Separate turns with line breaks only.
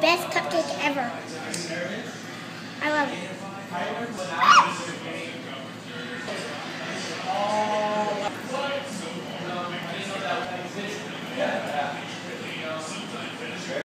best cupcake ever. I love it.